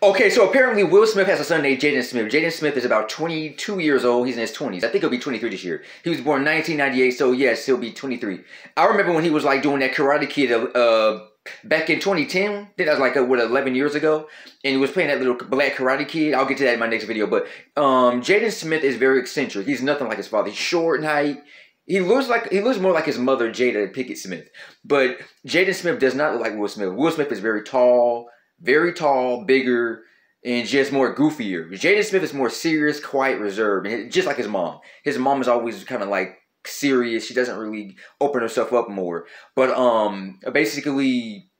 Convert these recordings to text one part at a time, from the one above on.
Okay, so apparently Will Smith has a son named Jaden Smith. Jaden Smith is about 22 years old. He's in his 20s. I think he'll be 23 this year. He was born 1998, so yes, he'll be 23. I remember when he was like doing that Karate Kid uh, back in 2010. I think that was like uh, what 11 years ago, and he was playing that little black Karate Kid. I'll get to that in my next video. But um, Jaden Smith is very eccentric. He's nothing like his father. He's short in height. He looks like he looks more like his mother, Jada Pinkett Smith. But Jaden Smith does not look like Will Smith. Will Smith is very tall, very tall, bigger and just more goofier. Jaden Smith is more serious, quiet, reserved, just like his mom. His mom is always kind of like serious. She doesn't really open herself up more. But um, basically,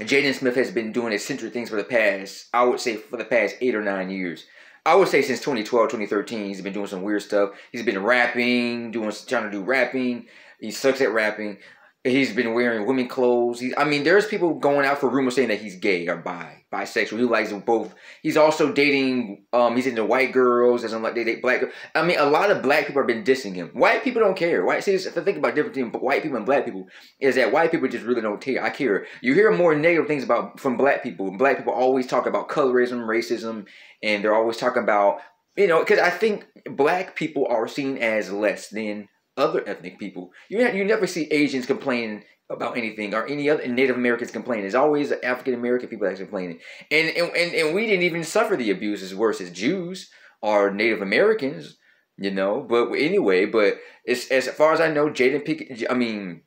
Jaden Smith has been doing eccentric things for the past, I would say, for the past eight or nine years. I would say since 2012, 2013, he's been doing some weird stuff. He's been rapping, doing trying to do rapping. He sucks at rapping. He's been wearing women clothes. He, I mean, there's people going out for rumors saying that he's gay or bi, bisexual. He likes both. He's also dating. Um, he's into white girls. Doesn't like they date black. Girls. I mean, a lot of black people have been dissing him. White people don't care. White see, if I think about different things, white people and black people is that white people just really don't care. I care. You hear more negative things about from black people. Black people always talk about colorism, racism, and they're always talking about you know because I think black people are seen as less than other ethnic people. You you never see Asians complaining about anything or any other Native Americans complaining. It's always African American people that's complaining. And, and and and we didn't even suffer the abuse as worse as Jews or Native Americans, you know. But anyway, but as as far as I know, Jaden Pickett, I mean,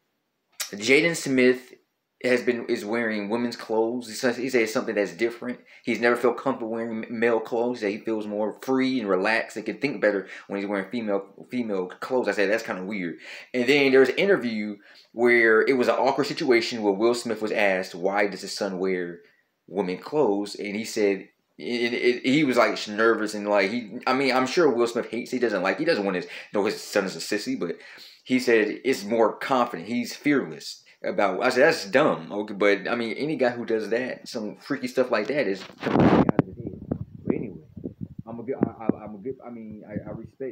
Jaden Smith has been is wearing women's clothes. He says, he says something that's different. He's never felt comfortable wearing male clothes. That he feels more free and relaxed and can think better when he's wearing female female clothes. I said that's kind of weird. And then there was an interview where it was an awkward situation where Will Smith was asked why does his son wear women clothes, and he said. It, it, he was like nervous and like he. I mean, I'm sure Will Smith hates. He doesn't like. He doesn't want his know his son is a sissy, but he said it's more confident. He's fearless about. I said that's dumb. Okay, but I mean, any guy who does that, some freaky stuff like that, is completely out of head. But anyway, I'm a good. I, I, I'm a good. I mean, I, I respect.